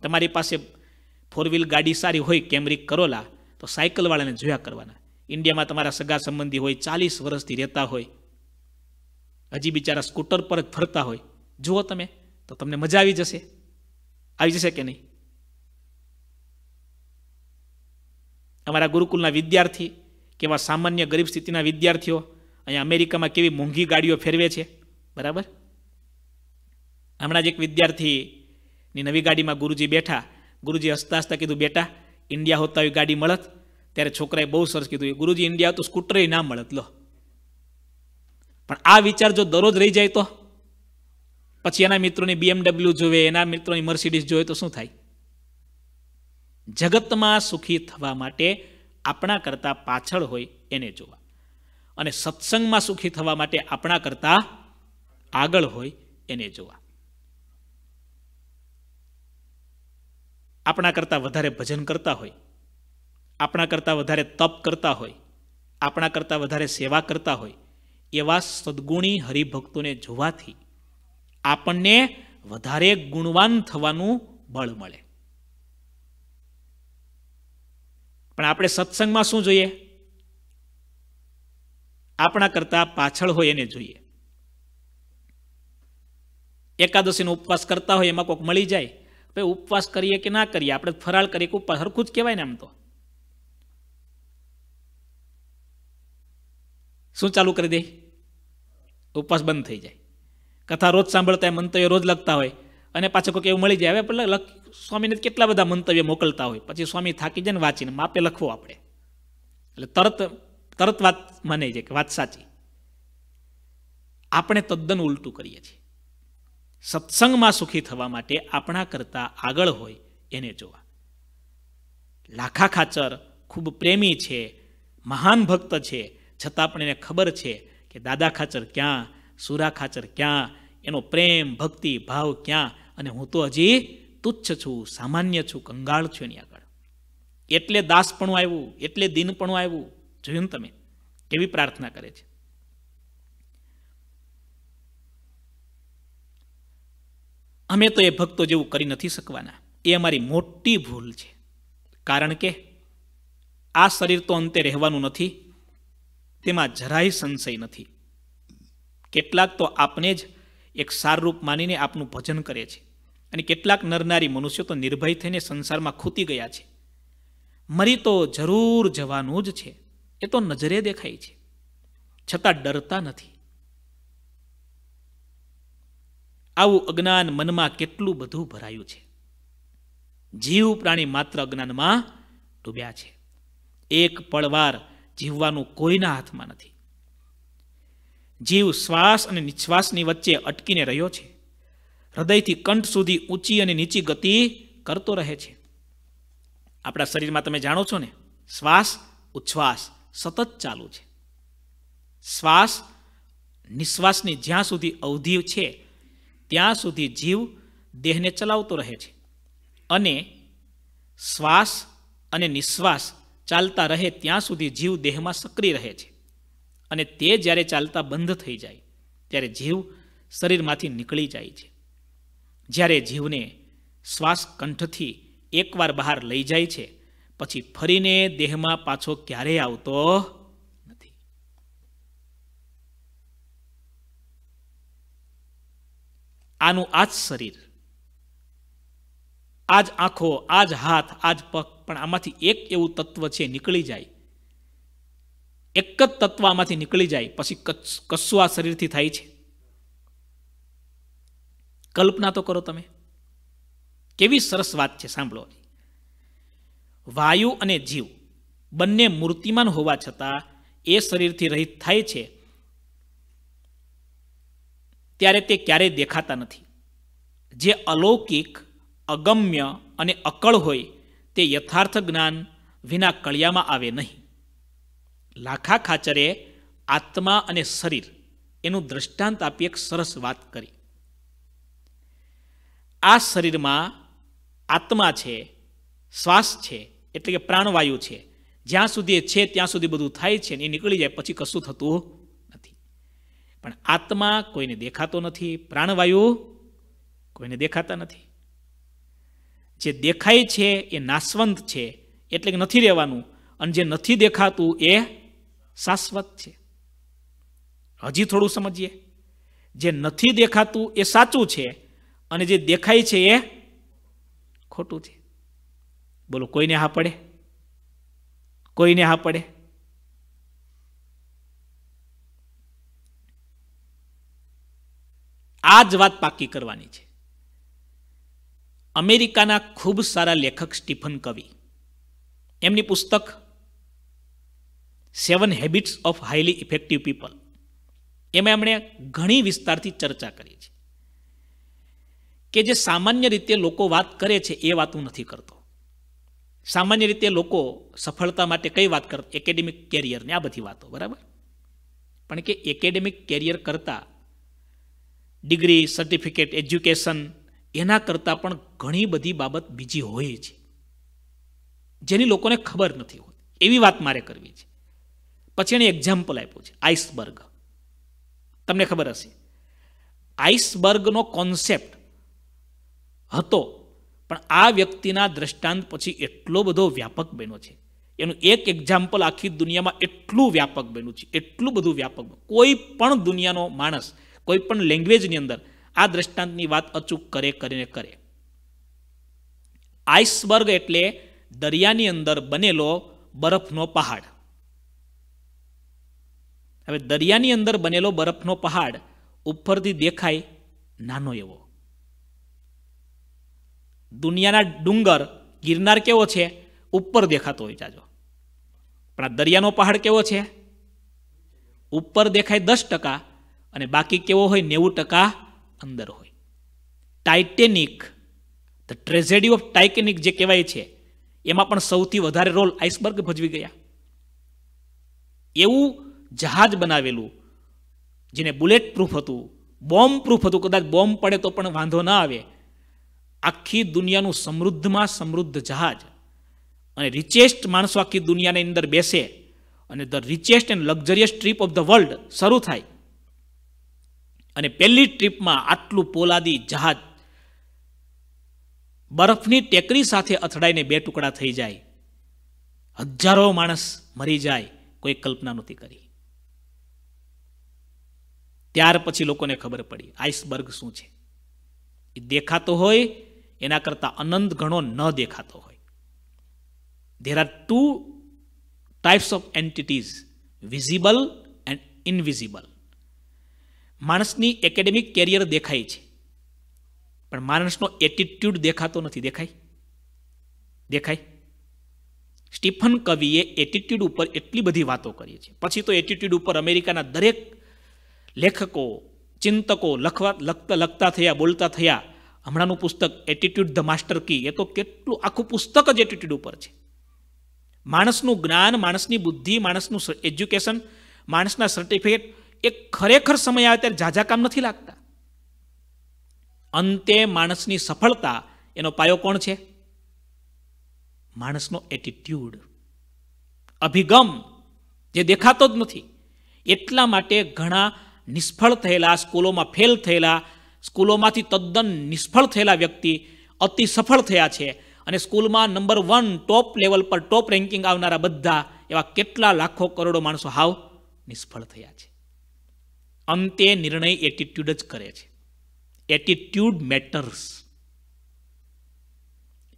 તમારી પાસે ફોર વ્હીલ ગાડી સારી હોય કેમરી કરોલા તો સાયકલવાળાને જોયા કરવાના. ઇન્ડિયામાં તમારા સગા સંબંધી હોય, ચાલીસ વર્ષથી રહેતા હોય, હજી બિચારા સ્કૂટર પર જ ફરતા હોય. જુઓ તમે, તો તમને મજા આવી જશે. આવી જશે કે નહીં? અમારા ગુરુકુલના વિદ્યાર્થી કેવા સામાન્ય ગરીબ સ્થિતિના વિદ્યાર્થીઓ અહીંયા અમેરિકામાં કેવી મોંઘી ગાડીઓ ફેરવે છે? બરાબર? હમણાં જ એક વિદ્યાર્થીની નવી ગાડીમાં ગુરુજી બેઠા. ગુરુજી હસતા હસતા કીધું, બેટા, ઇન્ડિયા હોતા આવી ગાડી મળત. ત્યારે છોકરાએ બહુ સરસ કીધું, ગુરુજી, ઇન્ડિયા તો સ્કૂટરે ના મળત, લો. પણ આ વિચાર જો દરરોજ રહી જાય તો? પછી એના મિત્રોની બીએમડબલ્યુ જોવે, એના મિત્રોની મર્સિડીઝ જોવે તો શું થાય? જગતમાં સુખી થવા માટે આપણા કરતાં પાછળ હોય એને જોવા. અને સત્સંગમાં સુખી થવા માટે આપણા કરતાં આગળ હોય એને જોવા. આપણા કરતાં વધારે ભજન કરતા હોય, આપણા કરતાં વધારે તપ કરતા હોય, આપણા કરતાં વધારે સેવા કરતા હોય, એવા સદગુણી હરિભક્તોને જોવાથી આપણને વધારે ગુણવાન થવાનું બળ મળે. પણ આપણે સત્સંગમાં શું જોઈએ? આપણા કરતાં પાછળ હોય એને જોઈએ. એકાદશીનો ઉપવાસ કરતા હોય એમાં કોઈક મળી જાય. ભાઈ ઉપવાસ કરીએ કે ના કરીએ? આપણે ફરાળ કરીએ કે ઉપવાસ? હરખું જ કહેવાય ને આમ તો. શું ચાલુ કરી દે? ઉપવાસ બંધ થઈ જાય. કથા રોજ સાંભળતા હોય, મંતવ્ય રોજ લખતા હોય. અને પાછું કોઈક એવું મળી જાય, હવે પેલા સ્વામીને કેટલા બધા મંતવ્ય મોકલતા હોય. પછી સ્વામી થાકી જાય ને વાંચીને, માપે લખવો આપણે. એટલે તરત તરત વાત માને છે કે વાત સાચી. આપણે તદ્દન ઉલટું કરીએ છીએ. સત્સંગમાં સુખી થવા માટે આપણા કરતાં આગળ હોય એને જોવા. લાખા ખાચર ખૂબ પ્રેમી છે, મહાન ભક્ત છે, છતાં પણ એને ખબર છે કે દાદા ખાચર ક્યાં, સુરા ખાચર ક્યાં, એનો પ્રેમ, ભક્તિ, ભાવ ક્યાં અને હું તો હજી તુચ્છ છું, સામાન્ય છું, કંગાળ છું એની આગળ. એટલે દાસપણું આવ્યું, એટલે દિનપણું આવ્યું. જોયું તમે? કેવી પ્રાર્થના કરે છે? અમે તો એ ભક્તો જેવું કરી નથી શકવાના. એ અમારી મોટી ભૂલ છે. કારણ કે આ શરીર તો અંતે રહેવાનું નથી, તેમાં જરાય સંશય નથી. કેટલાક તો આપને જ એક સારરૂપ માનીને આપનું ભજન કરે છે. અને કેટલાક નરનારી મનુષ્યો તો નિર્ભય થઈને સંસારમાં ખૂતી ગયા છે. મરી તો જરૂર જવાનું જ છે. એ તો નજરે દેખાય છે. છતાં ડરતા નથી. આવું અજ્ઞાન મનમાં કેટલું બધું ભરાયું છે. જીવ પ્રાણી માત્ર અજ્ઞાનમાં ડૂબ્યા છે. એક પળવાર જીવવાનું કોઈના હાથમાં નથી. જીવ શ્વાસ અને નિશ્વાસની વચ્ચે અટકીને રહ્યો છે. હૃદયથી કંઠ સુધી ઊંચી અને નીચી ગતિ કરતો રહે છે. આપણા શરીરમાં તમે જાણો છો ને, શ્વાસ ઉચ્છ્વાસ સતત ચાલુ છે. શ્વાસ નિશ્વાસની જ્યાં સુધી અવધિ છે, ત્યાં સુધી જીવ દેહને ચલાવતો રહે છે. અને શ્વાસ અને નિશ્વાસ ચાલતા રહે ત્યાં સુધી જીવ દેહમાં સક્રિય રહે છે. અને તે જ્યારે ચાલતા બંધ થઈ જાય, ત્યારે જીવ શરીરમાંથી નીકળી જાય છે. જ્યારે જીવને શ્વાસ કંઠથી એકવાર બહાર લઈ જાય છે, પછી ફરીને દેહમાં પાછો ક્યારેય આવતો નથી? આનું આ જ શરીર આ જ આંખો આ જ હાથ આ જ પગ, પણ આમાંથી એક એવું તત્વ છે, નીકળી જાય. એક જ તત્વ આમાંથી નીકળી જાય, પછી કશું આ શરીરથી થાય છે. કલ્પના તો કરો તમે. કેવી સરસ વાત છે, સાંભળો વાયુ અને જીવ બંને મૂર્તિમાન હોવા છતાં એ શરીરથી રહિત થાય છે ત્યારે તે ક્યારેય દેખાતા નથી. જે અલૌકિક, અગમ્ય અને અકળ હોય તે યથાર્થ જ્ઞાન વિના કળિયામાં આવે નહીં. લાખા ખાચરે આત્મા અને શરીર એનું દ્રષ્ટાંત આપી એક સરસ વાત કરી. આ શરીરમાં આત્મા છે, શ્વાસ છે, એટલે કે પ્રાણવાયુ છે. જ્યાં સુધી એ છે, ત્યાં સુધી બધું થાય છે ને એ નીકળી જાય, પછી કશું થતું નથી. પણ આત્મા કોઈને દેખાતો નથી, પ્રાણવાયુ કોઈને દેખાતા નથી. જે દેખાય છે એ નાશવંત છે, એટલે કે નથી રહેવાનું. અને જે નથી દેખાતું એ શાશ્વત છે. હજી થોડું સમજીએ. જે નથી દેખાતું એ સાચું છે અને જે દેખાય છે એ ખોટું છે. બોલો, કોઈને હા પડે? કોઈને હા પડે? આ જ વાત પાકી કરવાની છે. અમેરિકાના ખૂબ સારા લેખક સ્ટીફન કવિ. એમની પુસ્તક Seven Habits of Highly Effective People. એમાં એમણે ઘણી વિસ્તારથી ચર્ચા કરી છે. કે જે સામાન્ય રીતે લોકો વાત કરે છે, એ વાત હું નથી કરતો. સામાન્ય રીતે લોકો સફળતા માટે કઈ વાત કરતા એકેડેમિક કેરિયર ને આ બધી વાતો, બરાબર? પણ કે એકેડેમિક કેરિયર કરતાં ડિગ્રી સર્ટિફિકેટ એજ્યુકેશન એના કરતાં પણ ઘણી બધી બાબત બીજી હોય છે. જેની લોકોને ખબર નથી હોતી. એવી વાત મારે કરવી છે. પછી એણે એક્ઝામ્પલ આપ્યું છે આઈસબર્ગ તમને ખબર હશે? આઈસબર્ગનો કોન્સેપ્ટ હતો. પણ આ વ્યક્તિના દ્રષ્ટાંત પછી એટલો બધો વ્યાપક બન્યો છે. એનું એક એક્ઝામ્પલ આખી દુનિયામાં એટલું વ્યાપક બન્યું છે. એટલું બધું વ્યાપક કોઈ પણ દુનિયાનો માણસ, કોઈ પણ લેંગ્વેજની અંદર આ દ્રષ્ટાંતની વાત અચૂક કરે, કરીને કરે. આઈસબર્ગ એટલે દરિયાની અંદર બનેલો બરફનો પહાડ. હવે દરિયાની અંદર બનેલો બરફનો પહાડ ઉપરથી દેખાય નાનો એવો. દુનિયાના ડુંગર, ગિરનાર કેવો છે? ઉપર દેખાતો હોય જાજો. પણ આ દરિયાનો પહાડ કેવો છે? ઉપર દેખાય દસ ટકા અને બાકી કેવો હોય? નેવું ટકા અંદર હોય. Titanic the tragedy of Titanic જે કહેવાય છે, એમાં પણ સૌથી વધારે રોલ આઈસબર્ગ ભજવી ગયા. એવું જહાજ બનાવેલું, જેને બુલેટ પ્રૂફ હતું બોમ્બ પ્રૂફ હતું. કદાચ બોમ્બ પડે તો પણ વાંધો ના આવે. આખી દુનિયાનું સમૃદ્ધમાં સમૃદ્ધ જહાજ. અને રિચેસ્ટ માણસો આખી દુનિયાની અંદર બેસે. અને the richest and luxurious trip of the world શરૂ થાય. અને પહેલી ટ્રીપમાં આટલું પોલાદી જહાજ બરફની ટેકરી સાથે અથડાઈને બે ટુકડા થઈ જાય. હજારો માણસ મરી જાય. કોઈ કલ્પના નહોતી કરી. ત્યાર પછી લોકોને ખબર પડી, આઈસબર્ગ શું છે? એ દેખાતો હોય એના કરતાં અનંત ઘણો ન દેખાતો હોય. There are two types of entities visible and invisible માણસની એકેડેમિક કેરિયર દેખાય છે. પણ માણસનો એટીટ્યુડ દેખાતો નથી, દેખાય? દેખાય? સ્ટીફન કવિએ એટીટ્યુડ ઉપર એટલી બધી વાતો કરી છે. પછી તો એટીટ્યુડ ઉપર અમેરિકાના દરેક લેખકો, ચિંતકો લખવા, લખતા લખતા થયા, બોલતા થયા હમણાંનું પુસ્તક એટીટ્યુડ ધ માસ્ટર કી એ તો કેટલું આખું પુસ્તક જ એટીટ્યુડ ઉપર છે. માણસનું જ્ઞાન, માણસની બુદ્ધિ, માણસનું એજ્યુકેશન માણસના સર્ટિફિકેટ એ ખરેખર સમય આવે ત્યારે ઝાઝા કામ નથી લાગતા. અંતે માણસની સફળતા, એનો પાયો કોણ છે? માણસનો એટીટ્યુડ અભિગમ, જે દેખાતો જ નથી. એટલા માટે ઘણા નિષ્ફળ થયેલા, સ્કૂલોમાં ફેલ થયેલા સ્કૂલોમાંથી તદ્દન નિષ્ફળ થયેલા વ્યક્તિ અતિ સફળ થયા છે. અને સ્કૂલમાં નંબર વન ટોપ લેવલ પર ટોપ રેન્કિંગ આવનારા બધા એવા કેટલા લાખો કરોડો માણસો હાવ નિષ્ફળ થયા છે. અંતે નિર્ણય એટીટ્યુડ જ કરે છે. Attitude matters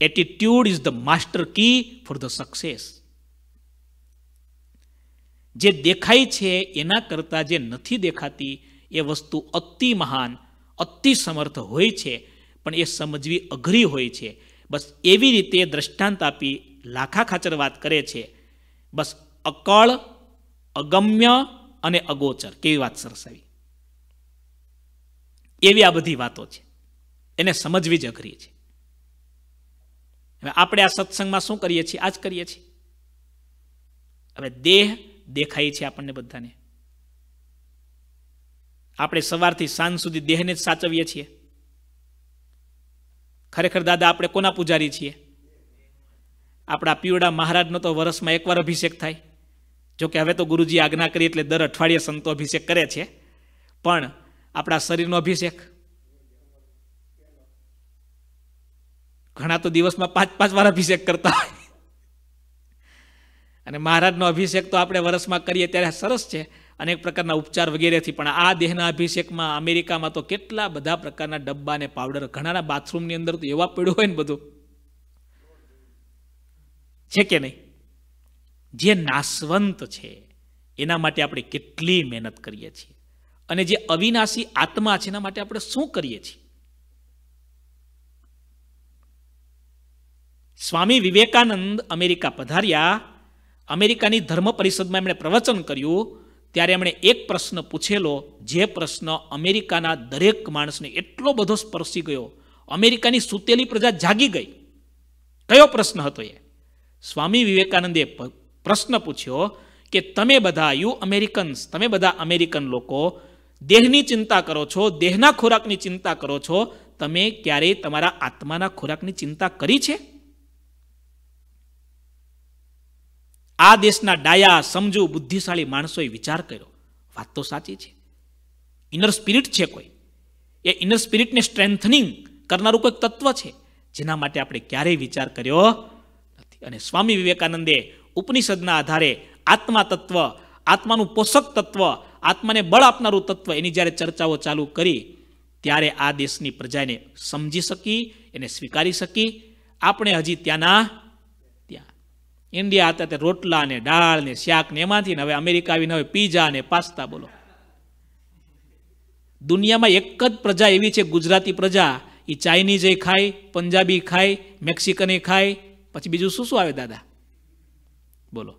attitude is the master key for the success જે દેખાય છે એના કરતાં જે નથી દેખાતી એ વસ્તુ અતિ મહાન અતિ સમર્થ હોય છે, પણ એ સમજવી અઘરી હોય છે. બસ એવી રીતે દ્રષ્ટાંત આપી લાખા ખાચર વાત કરે છે. બસ અકળ, અગમ્ય અને અગોચર. કેવી વાત સરસ આવી એવી આ બધી વાતો છે. એને સમજવી જ અઘરી છે. હવે આપણે આ સત્સંગમાં શું કરીએ છીએ? આ જ કરીએ છીએ. હવે દેહ દેખાય છે આપણને બધાને. આપણે સવારથી સાંજ સુધી દેહને જ સાચવીએ છીએ. ખરેખર દાદા, આપણે કોના પૂજારી છીએ? આપણા પીવડા મહારાજનો તો વર્ષમાં એકવાર અભિષેક થાય. જો કે હવે તો ગુરુજી આજ્ઞા કરી એટલે દર અઠવાડિયે સંતો અભિષેક કરે છે. પણ આપણા શરીરનો અભિષેક? ઘણા તો દિવસમાં પાંચ પાંચ વાર અભિષેક કરતા હોય. અને મહારાજનો અભિષેક તો આપણે વર્ષમાં કરીએ ત્યારે સરસ છે. અનેક પ્રકારના ઉપચાર વગેરેથી, પણ આ દેહના અભિષેકમાં અમેરિકામાં તો કેટલા બધા પ્રકારના ડબ્બા ને પાવડર ઘણાના બાથરૂમની અંદર તો એવા પડ્યો હોય ને બધું. છે કે નહીં? જે નાશવંત છે, એના માટે આપણે કેટલી મહેનત કરીએ છીએ. અને જે અવિનાશી આત્મા છે, એના માટે આપણે શું કરીએ છીએ? સ્વામી વિવેકાનંદ અમેરિકા પધાર્યા. અમેરિકાની ધર્મ પરિષદમાં એમણે પ્રવચન કર્યું ત્યારે એમણે એક પ્રશ્ન પૂછેલો, જે પ્રશ્ન અમેરિકાના દરેક માણસને એટલો બધો સ્પર્શી ગયો. અમેરિકાની સૂતેલી પ્રજા જાગી ગઈ. કયો પ્રશ્ન હતો એ? સ્વામી વિવેકાનંદે પ્રશ્ન પૂછ્યો કે તમે બધા યુ અમેરિકન્સ તમે બધા અમેરિકન લોકો, દેહની ચિંતા કરો છો, દેહના ખોરાકની ચિંતા કરો છો, તમે ક્યારેય તમારા આત્માના ખોરાકની ચિંતા કરી છે? આ દેશના ડાયા, સમજુ, બુદ્ધિશાળી માણસોએ વિચાર કર્યો. વાત તો સાચી છે. ઇનર સ્પિરિટ છે કોઈ. એ ઇનર સ્પિરિટને સ્ટ્રેન્થનિંગ કરનારું કોઈક તત્વ છે. જેના માટે આપણે ક્યારેય વિચાર કર્યો નથી. અને સ્વામી વિવેકાનંદે ઉપનિષદના આધારે આત્મા તત્વ, આત્માનું પોષક તત્વ, આત્માને બળ આપનારું તત્વ એની જ્યારે ચર્ચાઓ ચાલુ કરી, ત્યારે આ દેશની પ્રજાને સમજી શકી, એને સ્વીકારી શકી. આપણે હજી ત્યાંના ત્યાં ઇન્ડિયા હતા તે રોટલા ને દાળ ને શાક ને એમાંથી હવે અમેરિકા આવીને હવે પીઝા ને પાસ્તા બોલો. દુનિયામાં એક જ પ્રજા એવી છે, ગુજરાતી પ્રજા. એ ચાઇનીઝ ખાય, પંજાબી ખાય, મેક્સિકને ખાય. પછી બીજું શું શું આવે દાદા? બોલો.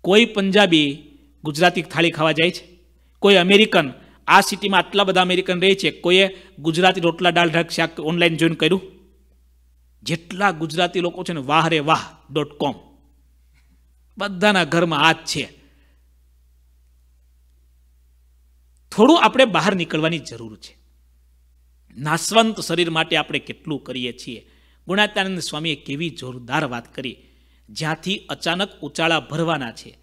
કોઈ પંજાબી ગુજરાતી થાળી ખાવા જાય છે? કોઈ અમેરિકન? આ સિટીમાં આટલા બધા અમેરિકન રહે છે, કોઈએ ગુજરાતી રોટલા, દાળ, ઢાક, શાક ઓનલાઈન જોઈન કર્યું? જેટલા ગુજરાતી લોકો છે ને વાહ રે વાહ ડોટ કોમ બધાના ઘરમાં આ જ છે. થોડું આપણે બહાર નીકળવાની જરૂર છે. નાશવંત શરીર માટે આપણે કેટલું કરીએ છીએ? ગુણાત્યાનંદ સ્વામીએ કેવી જોરદાર વાત કરી. જ્યાંથી અચાનક ઉચાળા ભરવાના છે.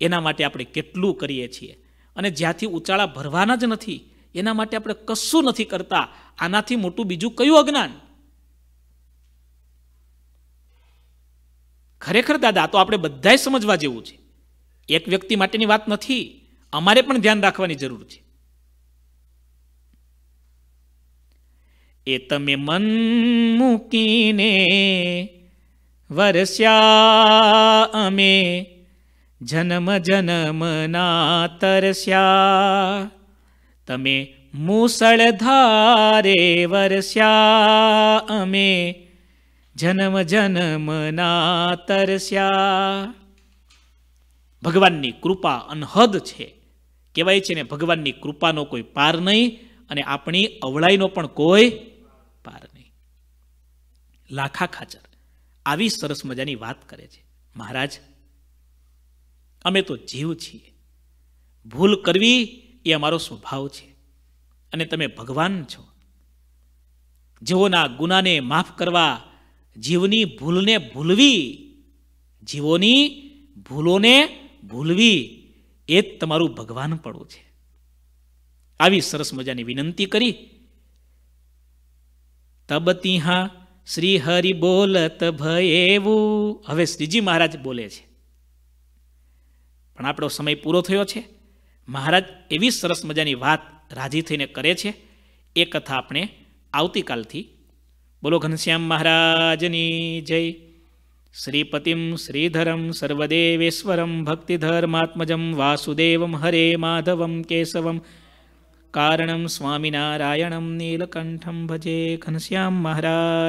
એના માટે આપણે કેટલું કરીએ છીએ? અને જ્યાંથી ઉચાળા ભરવાના જ નથી, એના માટે આપણે કશું નથી કરતા. આનાથી મોટું બીજું કયું અજ્ઞાન? ખરેખર દાદા તો આપણે બધાએ સમજવા જેવું છે. એક વ્યક્તિ માટેની વાત નથી, અમારે પણ ધ્યાન રાખવાની જરૂર છે. એ તમે મન મૂકીને વરસ્યા, અમે જન્મ જન્મના તરસ્યા. તમે મુસળધારે વરસ્યા, અમે જન્મ જન્મના તરસ્યા. ભગવાનની કૃપા અનહદ છે. કહેવાય છે ને, ભગવાનની કૃપાનો કોઈ પાર નહીં અને આપણી અવળાઈનો પણ કોઈ પાર નહીં. લાખા ખાચર. આવી સરસ મજાની વાત કરે છે. મહારાજ, અમે તો જીવ છીએ. ભૂલ કરવી એ અમારો સ્વભાવ છે. અને તમે ભગવાન છો. જેઓના ગુનાને માફ કરવા જીવની ભૂલને ભૂલવી, જીવોની ભૂલોને ભૂલવી એ જ તમારું ભગવાન પડવું છે. આવી સરસ મજાની વિનંતી કરી. તબ તિહા શ્રી હરિ બોલત ભયેવું હવે શ્રીજી મહારાજ બોલે છે. પણ આપણો સમય પૂરો થયો છે. મહારાજ એવી સરસ મજાની વાત રાજી થઈને કરે છે. એ કથા આપણે આવતીકાલથી બોલો ઘનશ્યામ મહારાજની જય. શ્રીપતિમ શ્રીધરમ સર્વદેવેશ્વરમ ભક્તિધર્માત્મજમ વાસુદેવમ હરે માધવમ કેશવમ. કારણમ સ્વામિનારાયણમ નીલકંઠમ ભજે ઘનશ્યામ મહારાજ.